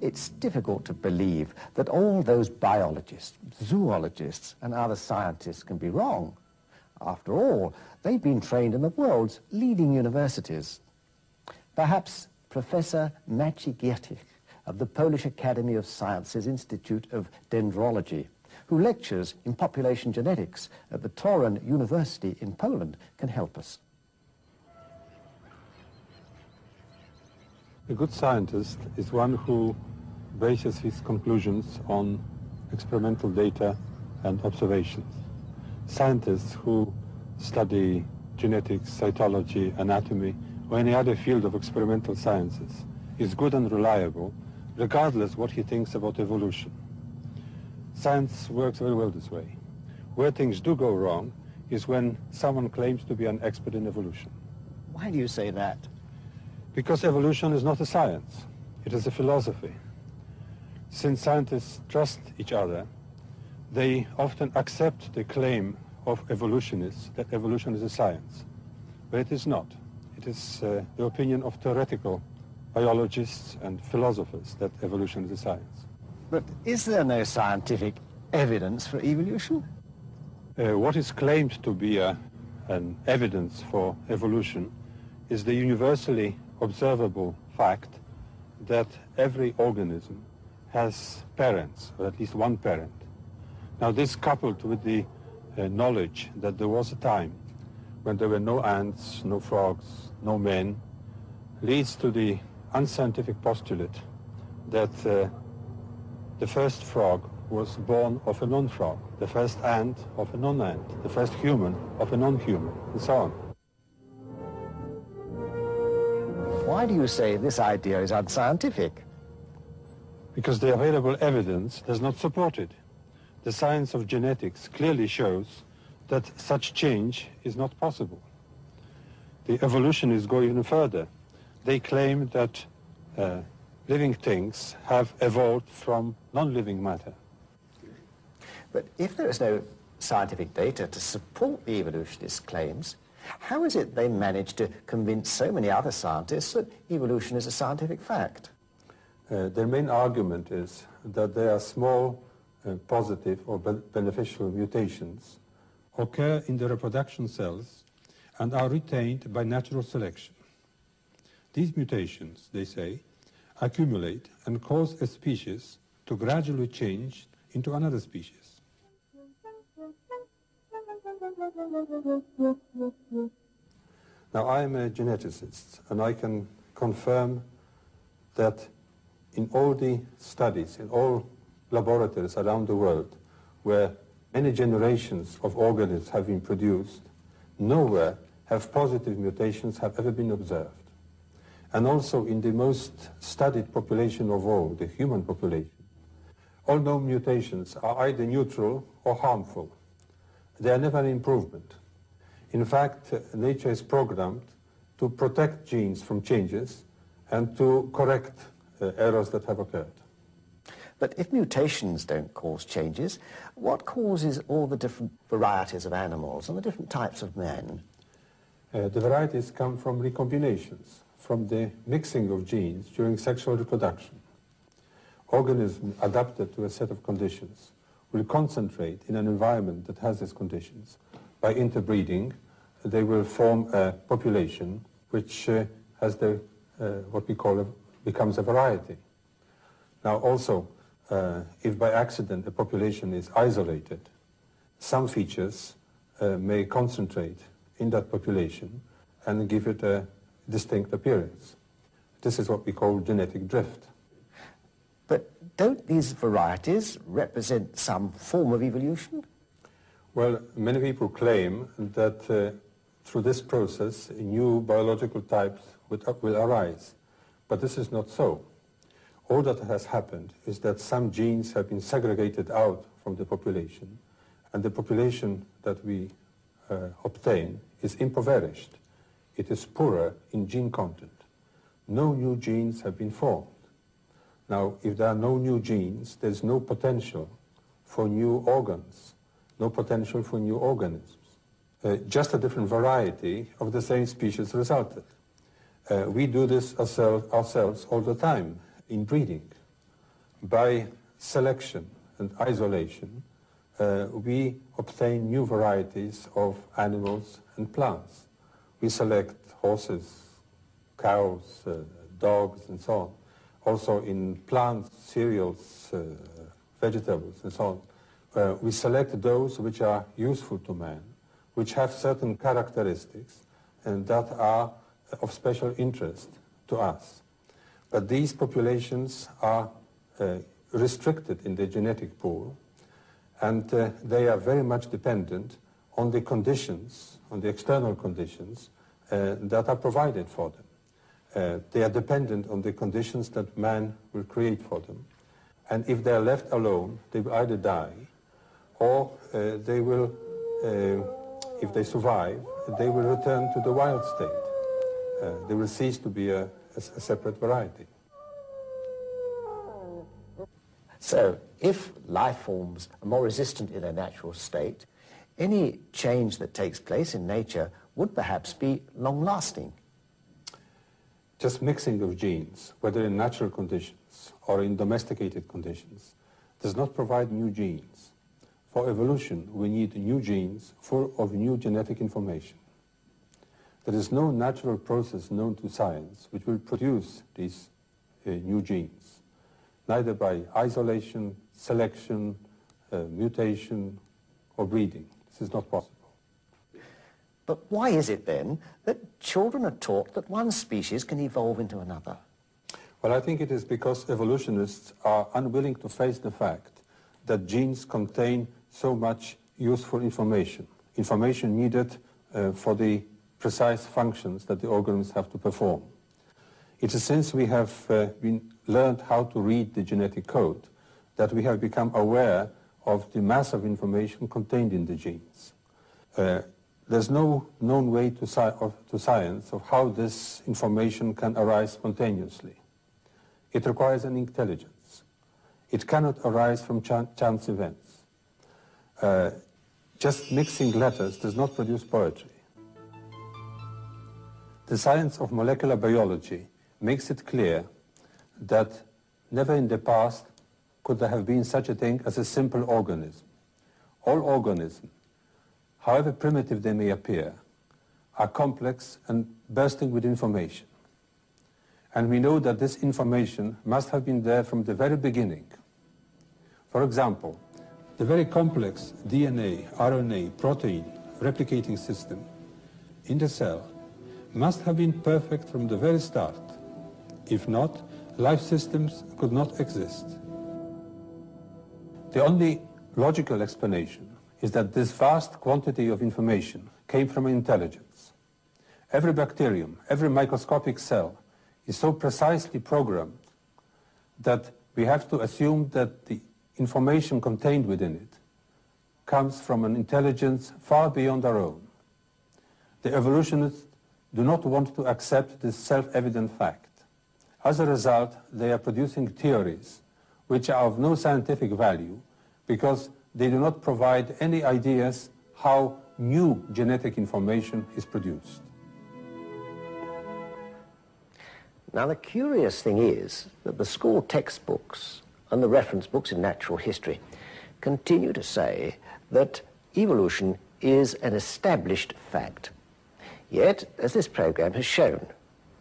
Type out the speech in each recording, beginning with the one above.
It's difficult to believe that all those biologists, zoologists, and other scientists can be wrong. After all, they've been trained in the world's leading universities. Perhaps Professor Maciej Giertych of the Polish Academy of Sciences Institute of Dendrology, who lectures in population genetics at the Toruń University in Poland, can help us. A good scientist is one who bases his conclusions on experimental data and observations. Scientists who study genetics, cytology, anatomy, or any other field of experimental sciences is good and reliable regardless what he thinks about evolution. Science works very well this way. Where things do go wrong is when someone claims to be an expert in evolution. Why do you say that? Because evolution is not a science, it is a philosophy. Since scientists trust each other, they often accept the claim of evolutionists that evolution is a science. But it is not. It is uh, the opinion of theoretical biologists and philosophers that evolution is a science. But is there no scientific evidence for evolution? Uh, what is claimed to be a, an evidence for evolution is the universally observable fact that every organism has parents, or at least one parent. Now this coupled with the uh, knowledge that there was a time when there were no ants, no frogs, no men, leads to the unscientific postulate that uh, the first frog was born of a non-frog, the first ant of a non-ant, the first human of a non-human, and so on. Why do you say this idea is unscientific? Because the available evidence does not support it. The science of genetics clearly shows that such change is not possible. The evolutionists go even further. They claim that uh, living things have evolved from non-living matter. But if there is no scientific data to support the evolutionist claims, how is it they manage to convince so many other scientists that evolution is a scientific fact? Uh, their main argument is that there are small uh, positive or be beneficial mutations occur in the reproduction cells and are retained by natural selection. These mutations, they say, accumulate and cause a species to gradually change into another species. Now, I am a geneticist, and I can confirm that in all the studies, in all laboratories around the world, where many generations of organisms have been produced, nowhere have positive mutations have ever been observed. And also in the most studied population of all, the human population, all known mutations are either neutral or harmful. They are never an improvement. In fact, nature is programmed to protect genes from changes and to correct uh, errors that have occurred. But if mutations don't cause changes, what causes all the different varieties of animals and the different types of men? Uh, the varieties come from recombinations, from the mixing of genes during sexual reproduction. Organisms adapted to a set of conditions will concentrate in an environment that has these conditions. By interbreeding, they will form a population which uh, has the, uh, what we call a, becomes a variety. Now also, uh, if by accident a population is isolated, some features uh, may concentrate in that population and give it a distinct appearance. This is what we call genetic drift. But don't these varieties represent some form of evolution? Well, many people claim that uh, through this process, new biological types will arise. But this is not so. All that has happened is that some genes have been segregated out from the population, and the population that we uh, obtain is impoverished. It is poorer in gene content. No new genes have been formed. Now, if there are no new genes, there's no potential for new organs, no potential for new organisms. Uh, just a different variety of the same species resulted. Uh, we do this ourselves, ourselves all the time in breeding. by selection and isolation, uh, we obtain new varieties of animals and plants. We select horses, cows, uh, dogs, and so on. Also in plants, cereals, uh, vegetables, and so on. Uh, we select those which are useful to man, which have certain characteristics, and that are of special interest to us. But these populations are uh, restricted in the genetic pool, and uh, they are very much dependent on the conditions, on the external conditions uh, that are provided for them. Uh, they are dependent on the conditions that man will create for them. And if they are left alone, they will either die, or uh, they will, uh, if they survive, they will return to the wild state. Uh, they will cease to be a, a, a separate variety. So, if life forms are more resistant in their natural state, any change that takes place in nature would perhaps be long-lasting. Just mixing of genes, whether in natural conditions or in domesticated conditions, does not provide new genes. For evolution, we need new genes full of new genetic information. There is no natural process known to science which will produce these uh, new genes, neither by isolation, selection, uh, mutation, or breeding. This is not possible. But why is it then that children are taught that one species can evolve into another? Well, I think it is because evolutionists are unwilling to face the fact that genes contain so much useful information, information needed uh, for the precise functions that the organisms have to perform. It is since we have uh, been learned how to read the genetic code that we have become aware of the mass of information contained in the genes. Uh, there's no known way to, sci of, to science of how this information can arise spontaneously. It requires an intelligence. It cannot arise from ch chance events. Uh, just mixing letters does not produce poetry. The science of molecular biology makes it clear that never in the past could there have been such a thing as a simple organism. All organisms, however primitive they may appear, are complex and bursting with information. And we know that this information must have been there from the very beginning. For example, the very complex DNA, RNA, protein replicating system in the cell must have been perfect from the very start. If not, life systems could not exist. The only logical explanation is that this vast quantity of information came from intelligence. Every bacterium, every microscopic cell is so precisely programmed that we have to assume that the information contained within it comes from an intelligence far beyond our own. The evolutionists do not want to accept this self-evident fact. As a result, they are producing theories which are of no scientific value because they do not provide any ideas how new genetic information is produced. Now, the curious thing is that the school textbooks and the reference books in natural history continue to say that evolution is an established fact. Yet, as this program has shown,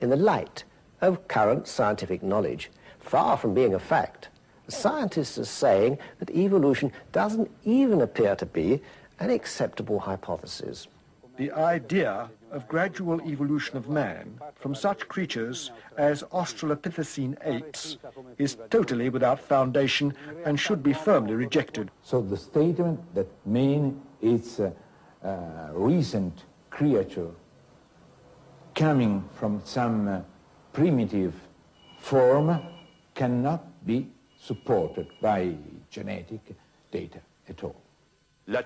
in the light of current scientific knowledge, far from being a fact, scientists are saying that evolution doesn't even appear to be an acceptable hypothesis. The idea of gradual evolution of man from such creatures as Australopithecine apes is totally without foundation and should be firmly rejected. So the statement that man is a, a recent creature coming from some uh, primitive form cannot be supported by genetic data at all. The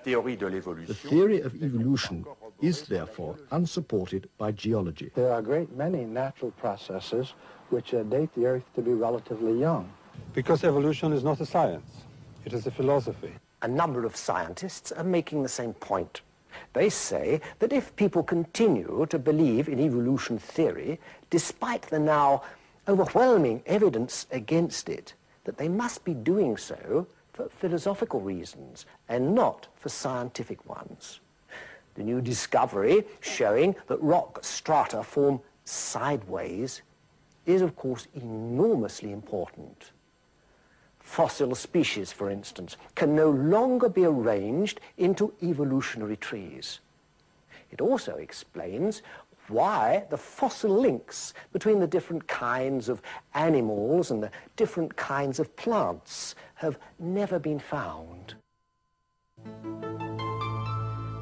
theory of evolution is therefore unsupported by geology. There are a great many natural processes which uh, date the Earth to be relatively young. Because evolution is not a science, it is a philosophy. A number of scientists are making the same point. They say that if people continue to believe in evolution theory, despite the now overwhelming evidence against it, that they must be doing so for philosophical reasons and not for scientific ones. The new discovery showing that rock strata form sideways is, of course, enormously important. Fossil species, for instance, can no longer be arranged into evolutionary trees. It also explains why the fossil links between the different kinds of animals and the different kinds of plants have never been found.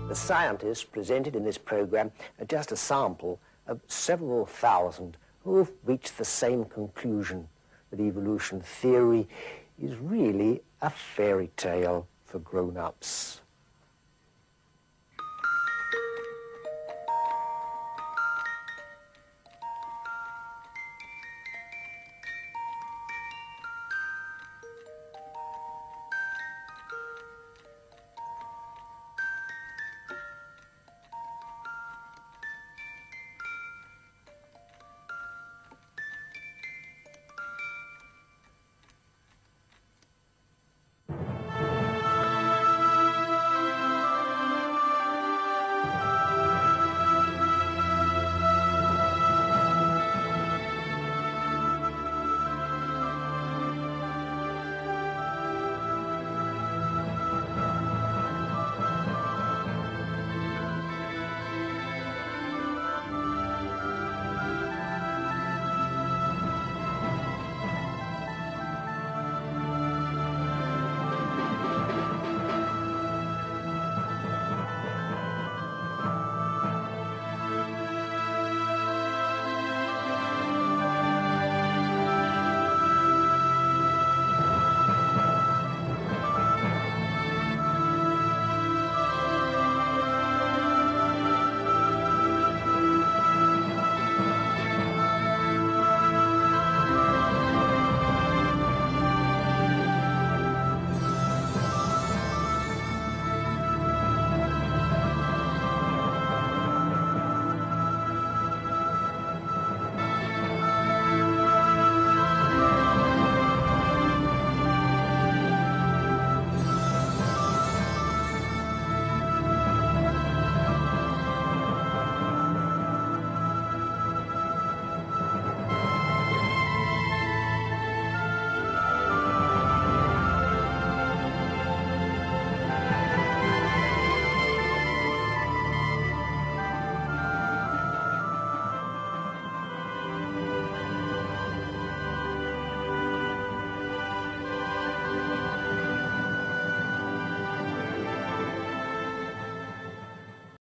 The scientists presented in this program are just a sample of several thousand who have reached the same conclusion that evolution theory is really a fairy tale for grown-ups.